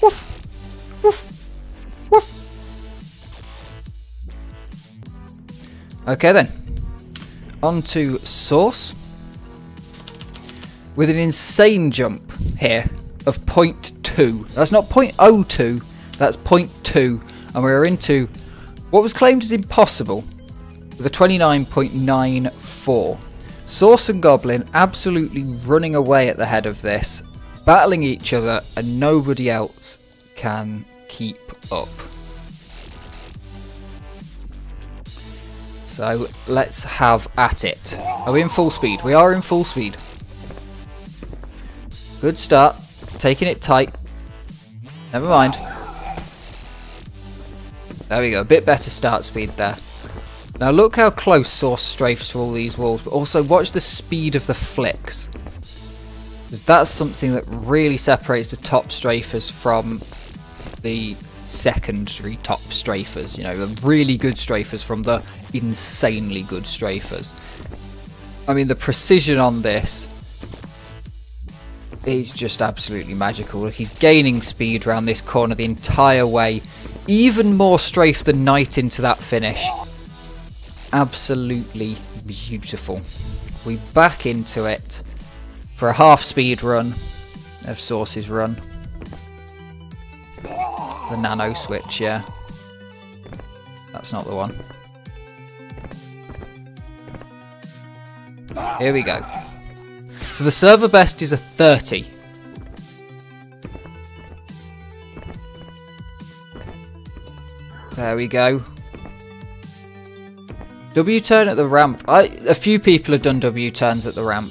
woof, woof, woof. Okay then. On to Source. With an insane jump here of 0.2. That's not 0.02, that's 0.2. And we're into what was claimed as impossible with a 29.94. Source and Goblin absolutely running away at the head of this, battling each other, and nobody else can keep up. So let's have at it. Are we in full speed? We are in full speed. Good start. Taking it tight. Never mind. There we go. A bit better start speed there. Now look how close Source strafes to all these walls, but also watch the speed of the flicks. Because that's something that really separates the top strafers from the secondary top strafers. You know, the really good strafers from the insanely good strafers. I mean, the precision on this is just absolutely magical. Look, he's gaining speed around this corner the entire way. Even more strafe than Night into that finish. Absolutely beautiful. We back into it for a half speed run of Source's run. The nano switch, yeah. That's not the one. Here we go. So the server best is a 30. There we go. W turn at the ramp. I, a few people have done W turns at the ramp.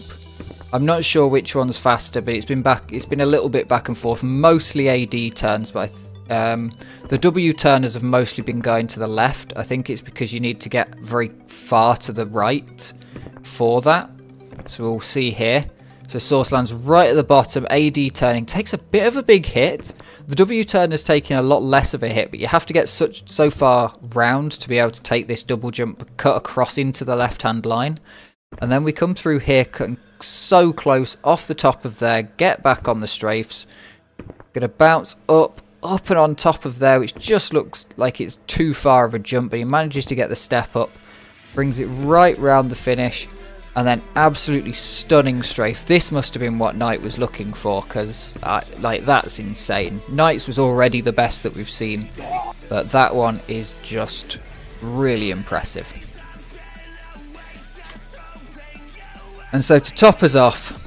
I'm not sure which one's faster, but it's been back. It's been a little bit back and forth. Mostly AD turns, but um, the W turners have mostly been going to the left. I think it's because you need to get very far to the right for that. So we'll see here. So Source lands right at the bottom. AD turning takes a bit of a big hit. The W turn is taking a lot less of a hit, but you have to get such so far round to be able to take this double jump, cut across into the left-hand line. And then we come through here, cutting so close off the top of there, get back on the strafes. Gonna bounce up, up and on top of there, which just looks like it's too far of a jump, but he manages to get the step up. Brings it right round the finish and then absolutely stunning strafe. This must have been what Night was looking for, because, uh, like, that's insane. Night's was already the best that we've seen, but that one is just really impressive. And so to top us off,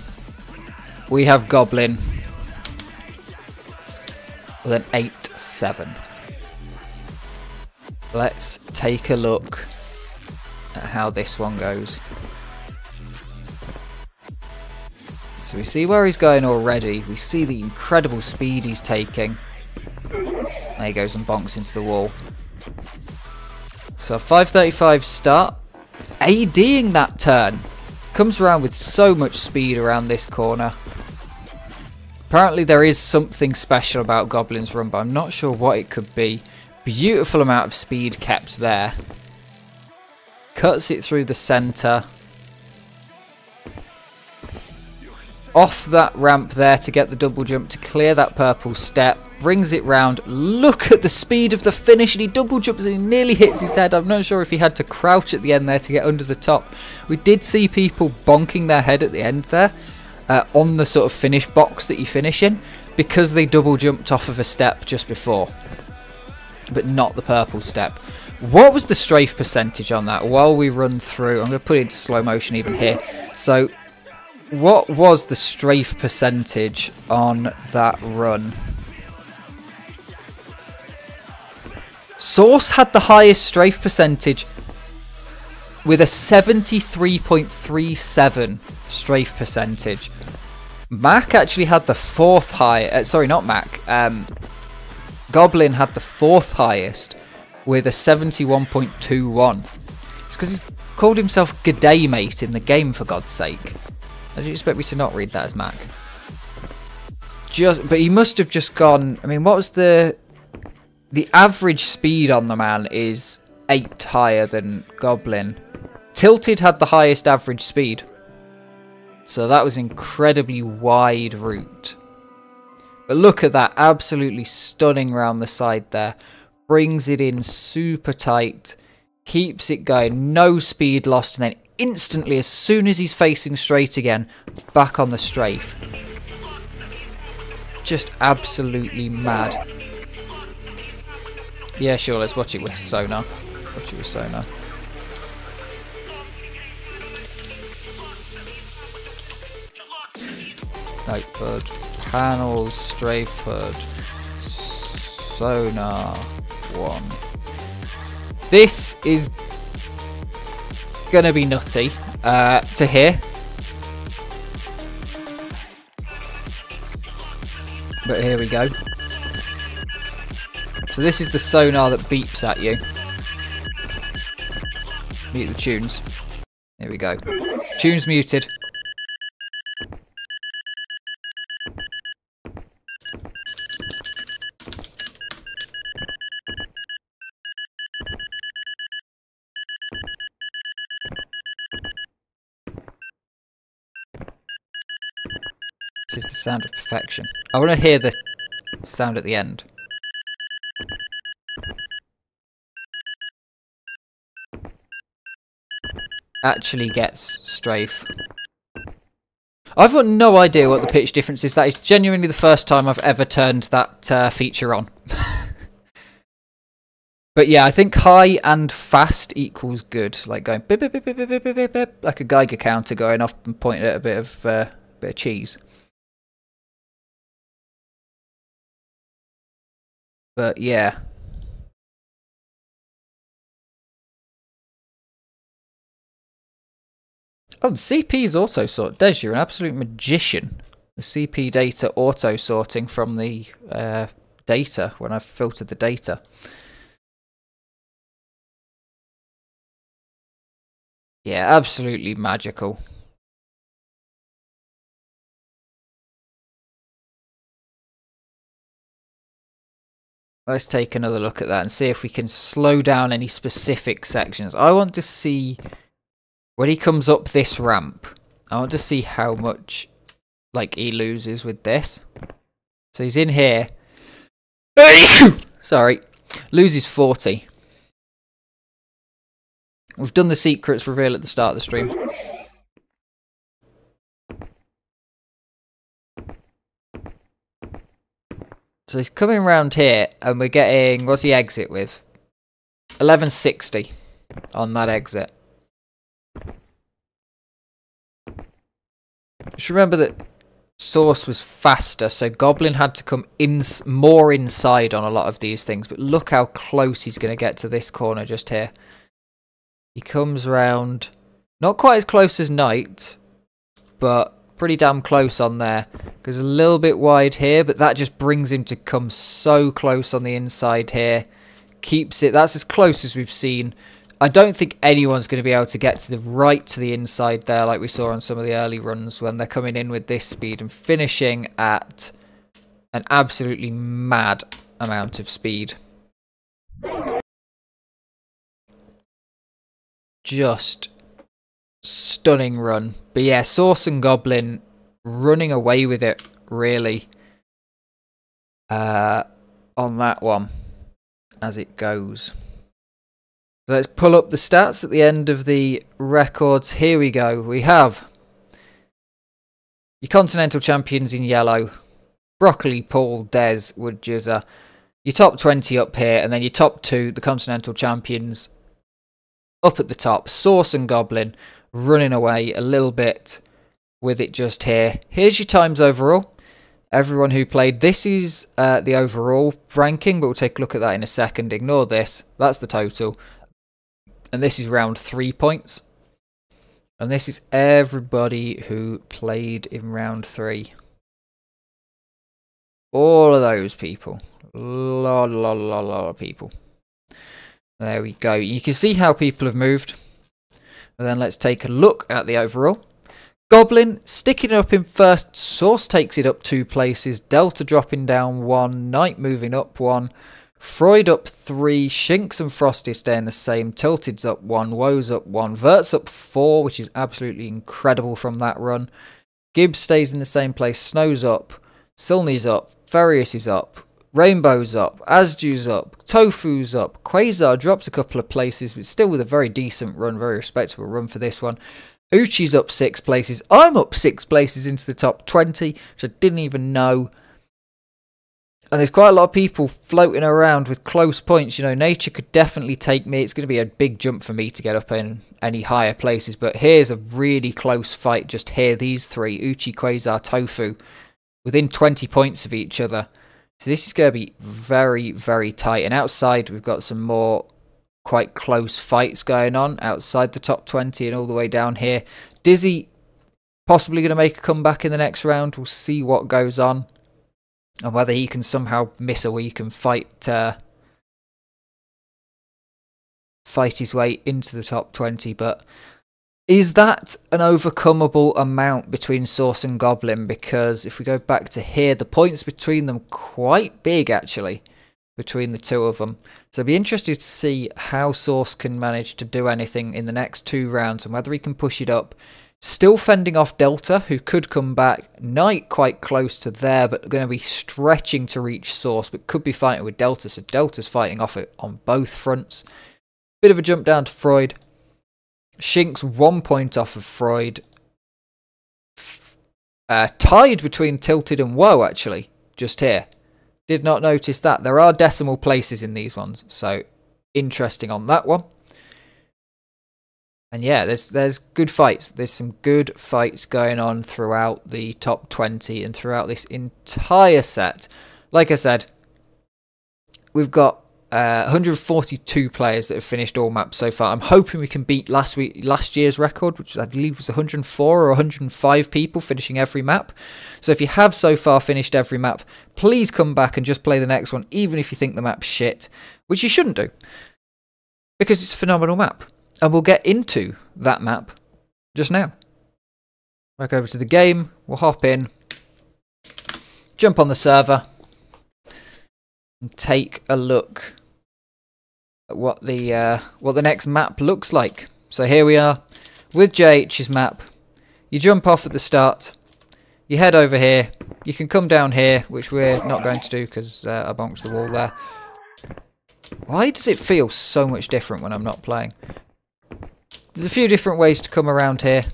we have Goblin with an 8-7. Let's take a look at how this one goes. So we see where he's going already. We see the incredible speed he's taking. There he goes and bonks into the wall. So 535 start. ADing that turn. Comes around with so much speed around this corner. Apparently there is something special about Goblin's Run, but I'm not sure what it could be. Beautiful amount of speed kept there. Cuts it through the centre. Off that ramp there to get the double jump to clear that purple step. Brings it round. Look at the speed of the finish and he double jumps and he nearly hits his head. I'm not sure if he had to crouch at the end there to get under the top. We did see people bonking their head at the end there uh, on the sort of finish box that you finish in because they double jumped off of a step just before. But not the purple step. What was the strafe percentage on that while we run through? I'm going to put it into slow motion even here. So what was the strafe percentage on that run? Source had the highest strafe percentage with a 73.37 strafe percentage. Mac actually had the fourth high. Uh, sorry, not Mac. Um, Goblin had the fourth highest with a 71.21. It's because he called himself G'day Mate in the game, for God's sake. How do you expect me to not read that as Mac? Just, but he must have just gone. I mean, what was the the average speed on the man is eight higher than Goblin. Tilted had the highest average speed, so that was incredibly wide route. But look at that, absolutely stunning round the side there. Brings it in super tight, keeps it going, no speed lost, and then instantly, as soon as he's facing straight again, back on the strafe. Just absolutely mad. Yeah, sure, let's watch it with sonar. Watch it with sonar. Notepad, panels, StrafeHUD, sonar, one. This is gonna be nutty uh, to hear. But here we go. So this is the sonar that beeps at you. Mute the tunes. Here we go. Tunes muted. sound of perfection. I want to hear the sound at the end. Actually gets strafe. I've got no idea what the pitch difference is. That is genuinely the first time I've ever turned that uh, feature on. but yeah, I think high and fast equals good. Like going beep, beep, beep, like a Geiger counter going off and pointing at a bit of uh, bit of cheese. But yeah. Oh, the CP is auto sort. Des, you're an absolute magician. The CP data auto sorting from the uh, data when I've filtered the data. Yeah, absolutely magical. Let's take another look at that and see if we can slow down any specific sections. I want to see when he comes up this ramp. I want to see how much like he loses with this. So he's in here. Sorry. Loses 40. We've done the secrets reveal at the start of the stream. So he's coming around here, and we're getting, what's the exit with? 1160 on that exit. Just remember that Source was faster, so Goblin had to come in more inside on a lot of these things. But look how close he's going to get to this corner just here. He comes round, not quite as close as Night, but pretty damn close on there. Goes a little bit wide here, but that just brings him to come so close on the inside here. Keeps it, that's as close as we've seen. I don't think anyone's going to be able to get to the right to the inside there like we saw on some of the early runs when they're coming in with this speed and finishing at an absolutely mad amount of speed. Just stunning run. But yeah, Source and Goblin running away with it, really, uh, on that one as it goes. Let's pull up the stats at the end of the records. Here we go. We have your Continental Champions in yellow. Broccoli, Paul, Des, wdjzr. Your top 20 up here, and then your top two, the Continental Champions, up at the top. Source and Goblin running away a little bit with it just here. Here's your times overall. Everyone who played. This is uh, the overall ranking, but we'll take a look at that in a second. Ignore this. That's the total. And this is round three points. And this is everybody who played in round three. All of those people. Lot, lot, lot, lot of people. There we go. You can see how people have moved. And then let's take a look at the overall. Goblin sticking up in first. Source takes it up two places. Delta dropping down one. Night moving up one. Froid up three. Shynx and Frostie staying the same. Tilted's up one. Woah's up one. Vert's up four, which is absolutely incredible from that run. Gibbz stays in the same place. Snow's up. Silney's up. Furious is up. Rainbow's up, Asdew's up, Tofu's up, Quasar drops a couple of places, but still with a very decent run, very respectable run for this one. Uchi's up six places. I'm up six places into the top 20, which I didn't even know. And there's quite a lot of people floating around with close points. You know, nature could definitely take me. It's going to be a big jump for me to get up in any higher places. But here's a really close fight just here. These three, Uchi, Quasar, Tofu, within 20 points of each other. So this is going to be very, very tight. And outside, we've got some more quite close fights going on outside the top 20 and all the way down here. Dizzy possibly going to make a comeback in the next round. We'll see what goes on and whether he can somehow miss a week and fight uh, fight his way into the top 20. But is that an overcomable amount between Source and Goblin? Because if we go back to here, the points between them quite big actually, between the two of them. So I'd be interested to see how Source can manage to do anything in the next two rounds and whether he can push it up Still fending off Delta, who could come back. Night quite close to there, but going to be stretching to reach Source, but could be fighting with Delta, so Delta's fighting off it on both fronts. Bit of a jump down to Froid. Shynx one point off of Froid. Uh, tied between Tilted and Woah, actually, just here. Did not notice that. There are decimal places in these ones, so interesting on that one. And yeah, there's there's good fights. There's some good fights going on throughout the top 20 and throughout this entire set. Like I said, we've got uh, 142 players that have finished all maps so far. I'm hoping we can beat last week last year's record, which I believe was 104 or 105 people finishing every map. So if you have so far finished every map, please come back and just play the next one, even if you think the map's shit, which you shouldn't do, because it's a phenomenal map. And we'll get into that map just now. Back over to the game, we'll hop in, jump on the server, and take a look what the uh, what the next map looks like. So here we are with JH's map. You jump off at the start, you head over here, you can come down here, which we're not going to do because uh, I bonked the wall there. Why does it feel so much different when I'm not playing? There's a few different ways to come around here.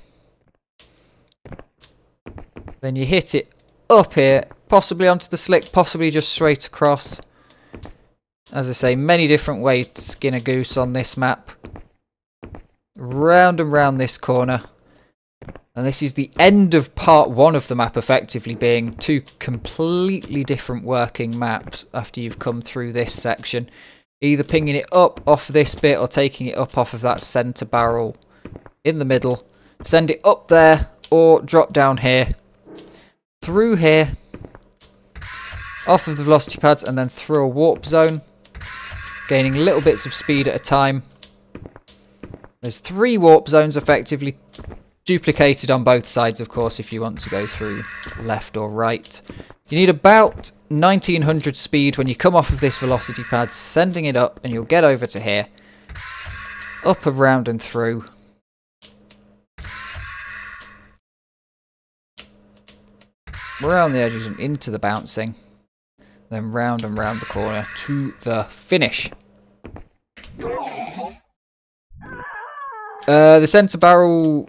Then you hit it up here, possibly onto the slick, possibly just straight across. As I say, many different ways to skin a goose on this map. Round and round this corner. And this is the end of part one of the map effectively being two completely different working maps after you've come through this section either pinging it up off this bit or taking it up off of that centre barrel in the middle. Send it up there or drop down here, through here, off of the velocity pads and then through a warp zone, gaining little bits of speed at a time. There's three warp zones effectively duplicated on both sides, of course, if you want to go through left or right. You need about 1900 speed when you come off of this velocity pad, sending it up, and you'll get over to here. Up, around, and through. Around the edges and into the bouncing. Then round and round the corner to the finish. Uh, the centre barrel...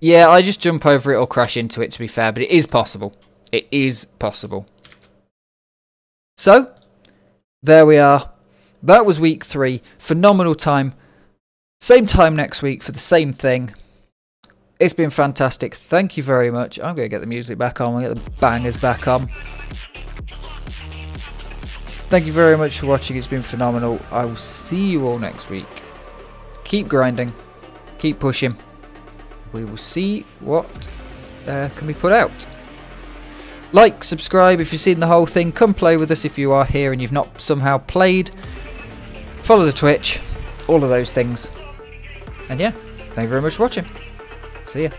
Yeah, I just jump over it or crash into it, to be fair, but it is possible. It is possible. So, there we are. That was week three. Phenomenal time. Same time next week for the same thing. It's been fantastic. Thank you very much. I'm going to get the music back on. We'll get the bangers back on. Thank you very much for watching. It's been phenomenal. I will see you all next week. Keep grinding. Keep pushing. We will see what uh, can be put out. Like, subscribe if you've seen the whole thing. Come play with us if you are here and you've not somehow played. Follow the Twitch. All of those things. And yeah, thank you very much for watching. See ya.